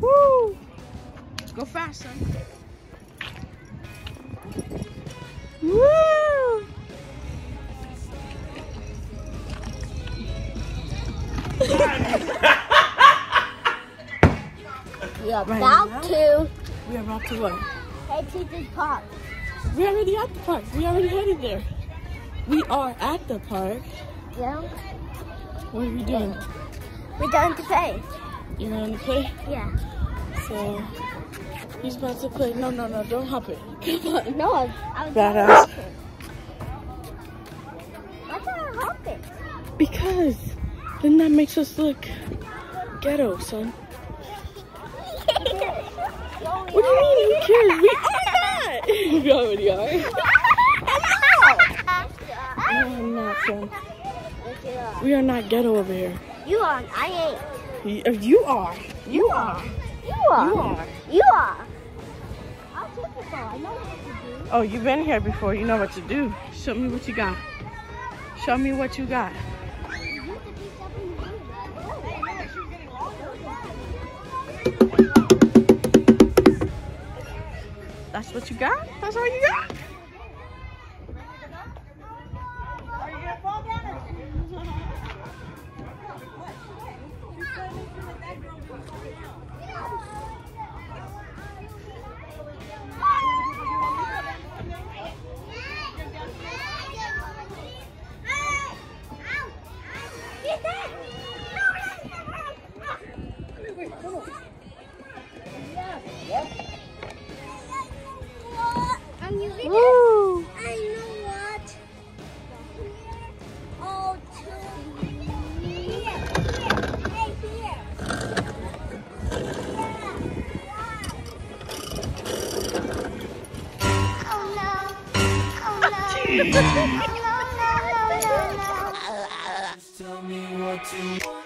Woo! Go fast, son. Woo! We are Right about now? to We are about to what? head to the park. We're already at the park. We already headed there. We are at the park. Yeah. What are we doing? We're going to play. You're going to play? Yeah. So, he's about to play. No, no, no, don't hop it. Come on. No, I was Badass. Why can't I hop it? Because then that makes us look ghetto, son. What do you mean? Who cares? We are not. we already are. No, I'm not, son. We are not ghetto over here. You are. I ain't. uh, you are. You are. You are. You are. You are. I'll take the ball. I know what to do. Oh, you've been here before. You know what to do. Show me what you got. Show me what you got. That's what you got? That's all you got? No. no, no, no, no,